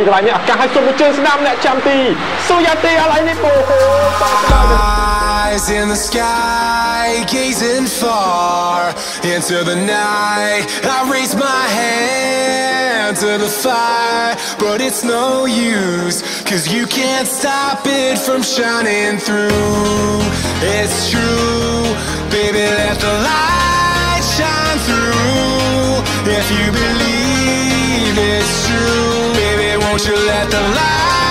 មួយពីកន្លែងនេះឱកាសឲ្យសុំមកជើងស្ដាំអ្នកចាំទីសូយ៉ាទីឥឡូវនេះអូហូតស្ដាំ Eyes in the sky, gazing far into the night. I raise my hand to the fire, but it's no use, cause you can't stop it from shining through. It's true, baby, let the light shine through. If you believe it's true, baby, won't you let the light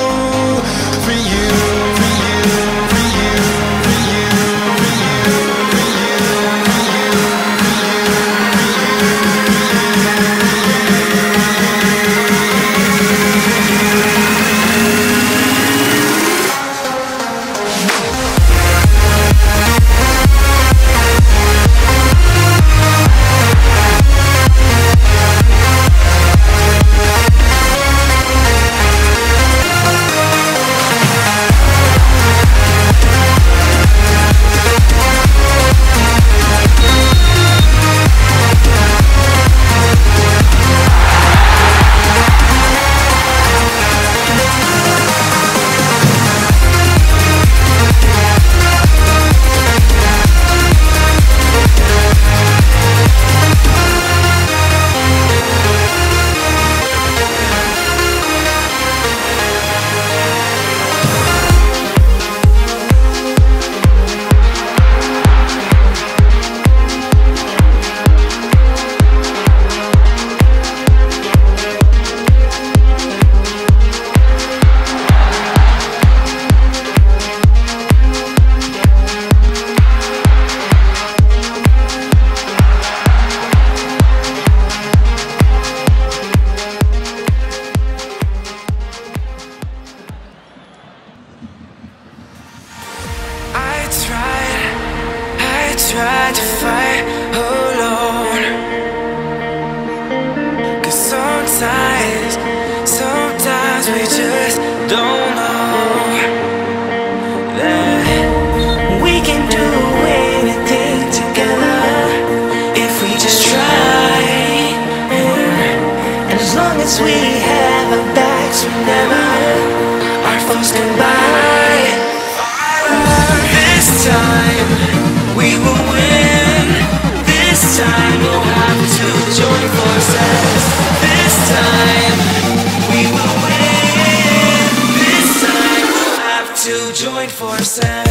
tried to fight alone. Cause sometimes, sometimes we just don't know that we can do anything together if we just try. And as long as we have our backs, we never our foes combine. 101.47